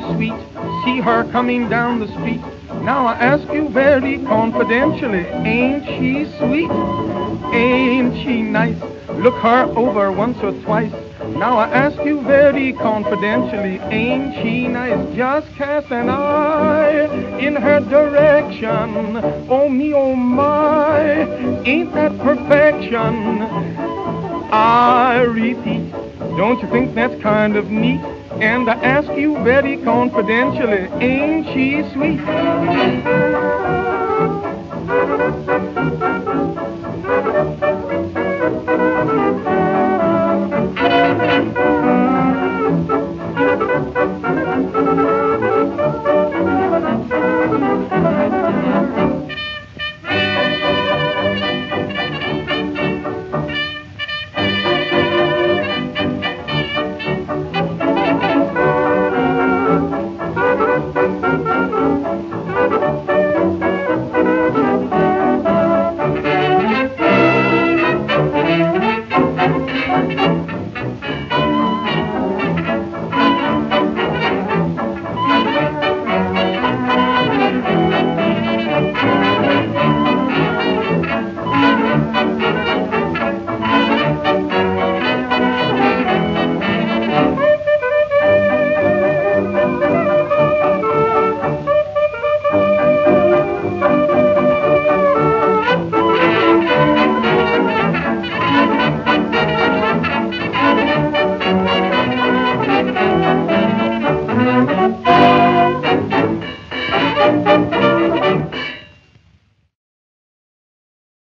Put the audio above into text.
sweet. See her coming down the street. Now I ask you very confidentially, ain't she sweet? Ain't she nice? Look her over once or twice. Now I ask you very confidentially, ain't she nice? Just cast an eye in her direction. Oh me, oh my, ain't that perfection? I repeat, don't you think that's kind of neat? And I ask you very confidentially, ain't she sweet?